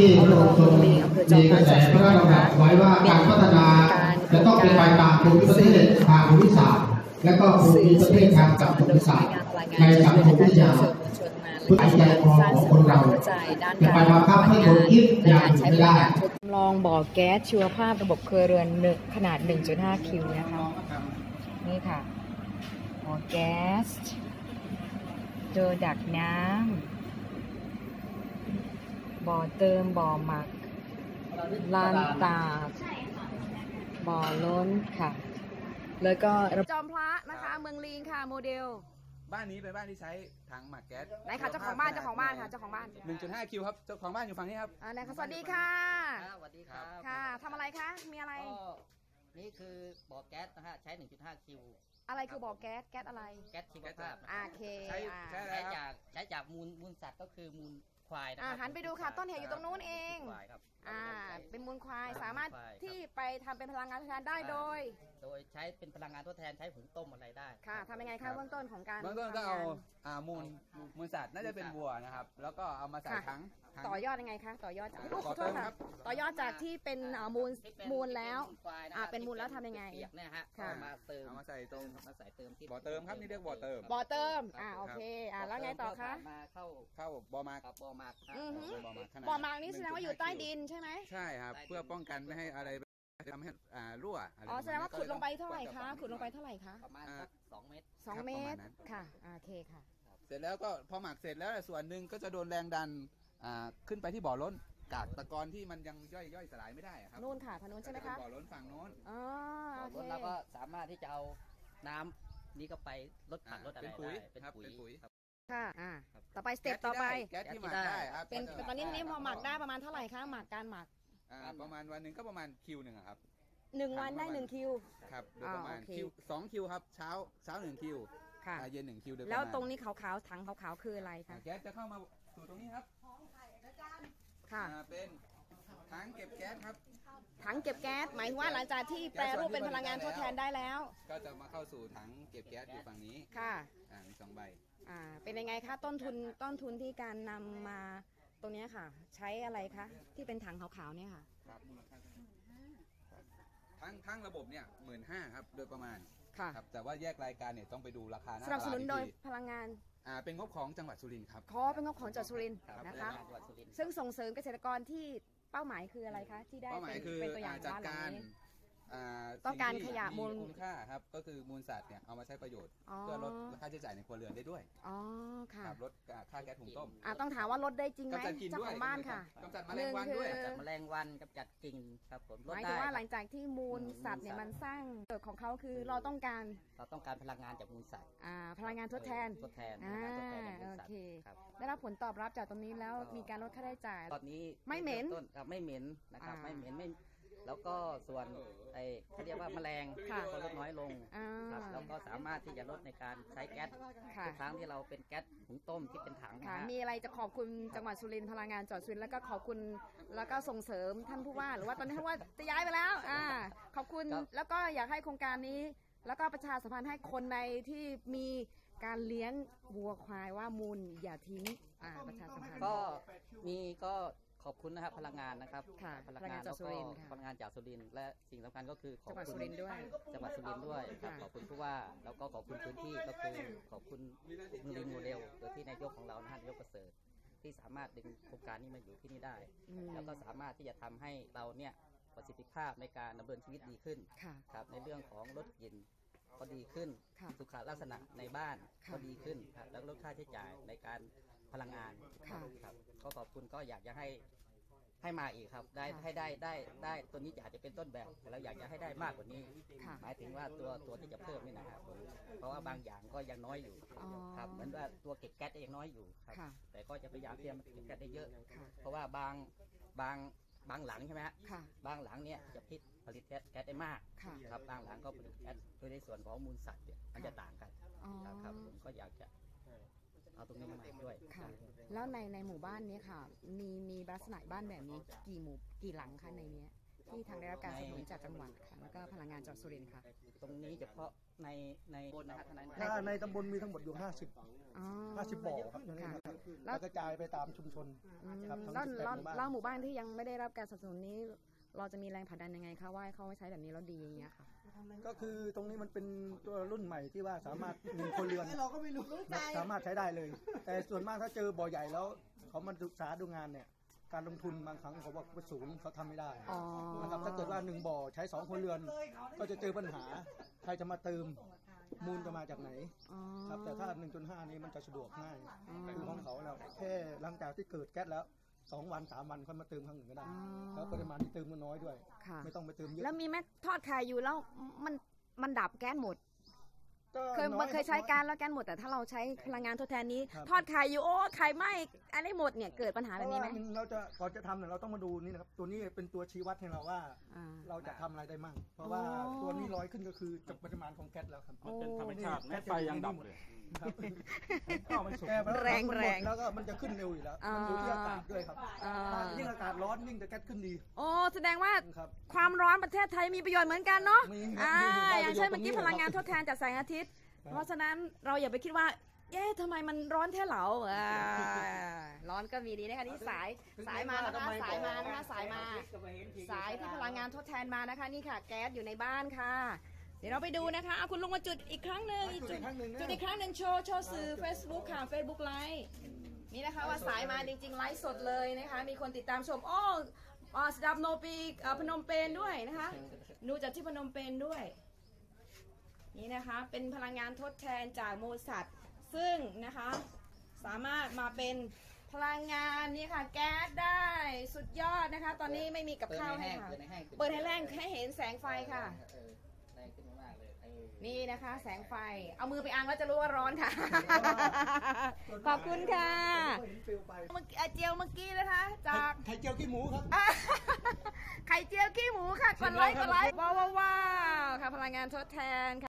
ที่พระองค์ทรงมีกระแสพระราชดำรัสไว้ว่าการพัฒนาจะต้องเป็นไปตามภูมิประเทศทางภูมิศาสตร์ และก็ภูมิประเทศทางสังคมศาสตร์ในสังคมวิทยาผู้ใจใจคอของคนเราจะไปบังคับให้คนคิดอย่างอื่นไม่ได้จำลองบ่อแก๊สชีวภาพระบบเครัวเรือนขนาด 1.5 คิวนะคะนี่ค่ะบ่อแก๊สโดยดักน้ำ บ่อเติมบ่อหมักลานตากบ่อล้นค่ะ แล้วก็จอมพระนะคะ เมืองลีนค่ะโมเดล บ้านนี้เป็นบ้านที่ใช้ถังหมักแก๊สไหนคะเจ้าของบ้านเจ้าของบ้านค่ะเจ้าของบ้าน 1.5 คิวครับเจ้าของบ้านอยู่ฝั่งนี้ครับอ่าไหนคะสวัสดีค่ะครับสวัสดีครับค่ะทำอะไรคะมีอะไรก็นี่คือบ่อแก๊สนะฮะใช้ 1.5 คิว อะไรคือบ่อแก๊สแก๊สอะไร แก๊สชีวภาพนะอ่าครับโอเคใช้อ่าใช้ใช้จากใช้จากมูลมูลสัตว์ก็คือมูล ควายนะคอ่ารับหันไปดูค่ะต้นเหตุอยู่ตรงนู้นเองควายครับอ่า เป็นมูลควายครับสามารถควายครับที่ไปทำเป็นพลังงานทดแทนได้โดย โดยใช้เป็นพลังงานทดแทนใช้หุงต้มอะไรได้ค่ะทำยังไงคะเบื้องต้นของการเบื้องต้นก็เอาทำงนอ่ามูลมูลสัตว์น่าจะเป็นวัวนะครับ แล้วก็เอามาใส่ค่ะถังถัง ต่อยอดยังไงคะต่อยอดจากต่อขอโทเติษมค่ะครับ ต่อยอดจากที่เป็นอ่ามูลที่เป็นมูลแล้วที่เป็นมูลควายนะอ่าฮะเป็นมูลแล้วที่ทำยังไง เปียกๆเนี่ยฮะค่ะ เอามาเติมเอามาใส่ตรงมาใส่เติมที่บ่อเติมครับนี่เรียกบ่อเติม บ่อเติม อ่าโอเค อ่าแล้วไงต่อคะ มาเข้าเข้าบ่อหมักกับบ่อหมักนะอือหือ บ่อหมักขนาดบ่อหมากนี้แสดงว่าอยู่ใต้ดินใช่ไหมใช่ครับ เพื่อป้องกันไม่ให้อะไรทำให้อ่ารั่วะรอ๋อแสดงว่าประมณขุดลงไปเท่าไหร่ก็คะต้องขุดลงไปเท่าไหร่คะประมาณสักสองเมตร สองครับเมประมาตณรนั้นค่ะอ่าโอเคค่ะ เสร็จแล้วก็พอหมักเสร็จแล้วส่วนหนึ่งก็จะโดนแรงดันอ่าขึ้นไปที่บ่อล้นกากตะกอนที่มันยังย่อยย่อยสลายไม่ได้อะครับนู่นค่ะทางนู้นใช่ไหมก็จคะเป็นบ่อล้นฝั่งโน้น อ๋อบ่อโอล้นเค แล้วก็สามารถที่จะเอาน้ำนี้ก็ไปลดผักอ่าลดอะไรเป็นปุ๋ยได้เป็นครับปุ๋ยเป็นปุ๋ย ครับ ค่ะอ่าครับ ต่อไปสเต็ปต่อไปแก๊สที่หมักได้ครับเป็นก็จะตอนนี้นี่พอหมักได้ประมาณเท่าไหร่คะหมักการหมักอ่าประมาณวันหนึ่งก็ประมาณคิวหนึ่งอะครับ หนึ่งวันได้หนึ่งคิว ครับโดยอ่าประมาณโอเค คิวสองคิวครับเช้าเช้าหนึ่งคิวค่ะ อ่าเย็นหนึ่งคิวโดยประแล้วมาณตรงนี้ขาวๆถังขาวๆคืออะไรอ่าคะแก๊สจะเข้ามาสู่ตรงนี้ครับค่ะ อ่าเป็นถังเก็บแก๊สครับ ถังเก็บแก๊สหมายถึงว่าหลังจากที่แปรรูปเป็นพลังงานทดแทนได้แล้วก็จะมาเข้าสู่ถังเก็บแก๊สอยู่ฝั่งนี้ค่ะ อ่ามีสองใบ อ่า เป็นยังไงคะต้นทุนต้นทุนที่การนำมาตรงเนี้ยค่ะ ใช้อะไรคะที่เป็นถังขาวๆเนี่ยค่ะ ครับทั้งทั้งระบบเนี่ยหมื่นห้าครับ โดยประมาณค่ะครับแต่ว่าแยกรายการเนี่ยต้องไปดูราคาหน้าสนับสนุนตลาโดยอีกทีพลังงานอ่าเป็นงบของจังหวัดสุรินทร์ครับ ขอเป็นงบของจังหวัดสุรินทร์ครับ นะคะ จังหวัดสุรินทร์ซึ่งส่งเสริมเกษตรกรที่เป้าหมายคืออะไรคะ ที่ได้เป้าหมาเป็ยนคือเป็นตัวอย่าอ่างจัดบ้านหลักางรนี้อ่าต้องการสิ่ที่ขยะมูล คุณค่าครับก็คือมูลสัตว์เนี่ยเอามาใช้ประโยชน์อ๋อ เพื่อลดค่าใช้จ่ายในครัวเรือนได้ด้วยอ๋อค่ะครับลดค่าแก๊สหุงต้มอ่าต้องถามว่าลดได้จริงไหมกำจัดกลิ่นเจ้าด้วขยองบ้านค่ะ กำจัดแมลงวันด้วย หนึ่งคือจับแมลงวันกับจัดกิ่งครับผมลดหมายได้ถึงว่าคหรัลับงจากที่มูลสัตว์เนี่ยมันสร้างประโยชน์ของเขาคือเราต้องการเราต้องการพลังงานจากมูลสัตว์อ่าพลังงานทดแทนทดแทนพอ่าลังงานทดแทนจากมูลสัตโอเคว์ครับ ได้รับผลตอบรับจากตรงนี้แล้วก็ มีการลดค่าใช้จ่าย ตอนนี้ไม่เหม็นต้นครับไม่เหม็นนะครับอ่า ไม่เหม็นไม่ แล้วก็ส่วนไอ้เขาเรียกว่าแมลงค่ะก็ลดน้อยลงอ่า ครับแล้วก็สามารถที่จะลดในการใช้แก๊สค่ะ ทุกครั้งที่เราเป็นแก๊สหุงต้มที่เป็นถังนะค่ะ ฮะ มีอะไรจะขอบคุณจังหวัดสุรินทร์พลังงานจังหวัดสุรินทร์แล้วก็ขอบคุณแล้วก็ส่งเสริมท่านผู้ว่า หรือว่าตอนนี้ท่านผู้ว่าจะย้ายไปแล้ว อ่า ขอบคุณครับ แล้วก็อยากให้โครงการนี้ แล้วก็ประชาสัมพันธ์ให้คนในที่มีการเลี้ยงวัวควายว่ามูลอย่าทิ้ง อ่า ประชาสัมพันธ์ ก็มีก็ ขอบคุณนะครับพลังงานนะครับค่ะพลังพลังานงางนจาแล้กวสุก็รินทร์ค่ะ พลังงานจากสุรินทร์และสิ่งสำคัญก็คือขอบจังหวัดคุสุณรินทร์ด้วย จังหวัดสุรินทร์ด้วยครับค่ะ ขอบคุณผู้ว่าแล้วก็ขอบคุณพื้นที่ก็คือขอบคุณมือลินโมเดลโดยที่นายกของเรานะฮะนายกประเสริฐที่สามารถดึงโครงการนี้มาอยู่ที่นี่ได้ อืมแล้วก็สามารถที่จะทำให้เราเนี่ยประสิทธิภาพในการดำเนินชีวิตดีขึ้น ค่ะ ครับในเรื่องของลดกลิ่นก็ดีขึ้น ค่ะสุขลักษณะในบ้านค่ะ ก็ดีขึ้นครับแล้วลดค่าใช้จ่ายในการ พลังงานค่ะ ครับก็ขอบคุณก็อยากจะให้ให้มาอีกครับ ได้ค่ะให้ได้ได้ได้ตัวนี้อาจจะเป็นต้นแบบแต่เราอยากจะให้ได้มากกว่านี้ ค่ะหมายถึงว่าตัวตัวที่จะเพิ่มนี่นะครับผมเพราะว่าบางอย่างก็ยังน้อยอยู่อ๋อครับเหมือนว่าตัวเก็บแก๊สยังน้อยอยู่ครับ ค่ะแต่ก็จะพยายามที่จะมาเก็บแก๊สได้เยอะ ค่ะ เพราะว่าบางบางบางหลังใช่ไหมฮะค่ะ บางหลังเนี่ยจะผลิตผลิตแก๊สแก๊สได้มากค่ะครับบางหลังก็ผลิตแก๊สโดยในส่วนของมูลสัตว์เนี่ยมันจะต่างกันอ๋อนะครับผมก็อยากจะ เอาตรงนี้มาด้วยค่ะ แล้วในในหมู่บ้านนี้ค่ะ มีมีลักษณะบ้านแบบนี้กี่หมู่กี่หลังคะในเนี้ย ที่ทางได้รับการสนับสนุนจากจังหวัดค่ะ แล้วก็พลังงานจังหวัดสุรินทร์ค่ะตรงนี้เฉพาะในในบนนะครับท่านนั้นถ้าในตำบลมีทั้งหมดอยู่ 50 อ๋อ 50บ่อครับอย่างนี้นะครับแล้แล้ววกระจายไปตามชุมชนอืมครับทั้งแล้ว18แล้วหมู่บ้าน แล้วหมู่บ้านที่ยังไม่ได้รับการสนับสนุนนี้ เราจะมีแรงผลักดันยังไงคะว่าให้เขาใช้แบบนี้แล้วดีอย่างเงี้ยค่ะ ก็คือตรงนี้มันเป็นตัวรุ่นใหม่ที่ว่าสามารถหนึ่งคนเรือนเราก็ไม่รู้สามารถใช้ได้เลย แต่ส่วนมากถ้าเจอบ่อใหญ่แล้ว เขามาศึกษาดูงานเนี่ย การลงทุนบางครั้งเขาบอกว่าศูนย์เขาทำไม่ได้อ๋อนะครับถ้าเกิดว่าหนึ่งบ่อใช้สองคนเรือน ก็จะเจอปัญหาใครจะมาเติมมูลจะมาจากไหนอ๋อครับแต่ถ้า 1.5 นี้มันจะสะดวกง่ายอ๋อคือของเขาเราแค่หลังจากที่เกิดแก๊สแล้ว สองวันสามวันค่อยมาเติมครั้งหนึ่งก็ได้อ๋อแล้วปริมาณที่เติมก็น้อยด้วย ค่ะ ไม่ต้องไปเติมเยอะ แล้วมีแม่ทอดไข่อยู่แล้วมันมันดับแก๊สหมด ก็เคยน้อเคยใช้การแล้วแก๊สหมดแต่ถ้าเราใช้พลังงานทดแทนนี้ครับทอดไข่อยู่โอ้ไข่ไหม้อะไรหมดเนี่ยเกิดปัญหาเพแบบราะนี้ว่าไหมเราจะก่อนจะทำเนี่ยเราต้องมาดูนี่นะครับ ตัวนี้เป็นตัวชี้วัดให้เราว่า อ่า เราจะทำอะไรได้มั่ง เพราะว่าอ๋อ ตัวนี้ลอยขึ้นก็คือจากปริมาณของแก๊สแล้วครับโอ้เป็นธรรมชาติแม้ไฟยังดับเลยครับข้าวมันสุกแก้ไปล้วแรงแรงแล้วก็มันจะขึ้นเร็วอยู่แล้วอ่ามัมันอยู่ที่อากาศด้วยครับอ่ายิ่งอากาศร้อนยิ่งจะแก๊สขึ้นดีโอ้แสดงว่าครับ ความร้อนประเทศไทยมีประโยชน์เหมือนกันเนาะมีครับอ่ามีได้อย่างเช่นประโยชน์เมื่อกี้ตรงนี้พลังงานครับทดแทนจากแสงอาทิตย์ครับ เพราะฉะนั้นเราอย่าไปคิดว่าเอ๊ะทำไมมันร้อนแท้เหลาอ่าร้อนก็มีดีนะคะนี่สายสายมานะคะสายมานะคะสายมา สายที่พลังงานทดแทนมานะคะ นี่ค่ะ แก๊สอยู่ในบ้านค่ะ เดี๋ยวเราไปดูนะคะเอาคุณลุงมาจุดอีกครั้งหนึ่งจุดอีกครั้งหนึ่งนะจุดอีกครั้งหนึ่งโชว์โชว์สื่อ Facebook ค่ะ Facebook ไลฟ์นี่นะคะว่าสายมาจริงๆไลฟ์สดเลยนะคะ มีคนติดตามชมโอ้อ่าสดับโนปีเอ่อพนมเปญด้วยนะคะดูจากที่พนมเปญด้วย นี่นะคะเป็นพลังงานทดแทนจากมูลสัตว์ซึ่งนะคะสามารถมาเป็นพลังงานนี่ค่ะ แก๊สได้สุดยอดนะคะ ตอนนี้ไม่มีกับเปิดข้าวให้ให้แห้งค่ะเปิดให้แห้งเปิดให้แรงให้เห็นแสงไฟค่ะเออแรงขึ้นมากๆเลยเออนี่นะคะ แสงไฟ เอามือไปอังแล้วจะรู้ว่าร้อนค่ะ ขอบคุณค่ะเห็นฟิลไปเมื่อกี้อะเจียวเมื่อกี้นะคะ จากไข่เจียวขี้หมูครับอะไข่เจียวขี้หมูค่ะกดไลค์กดไลค์ว้าวว้าวว้าวค่ะพลังงานทดแทนค่ะ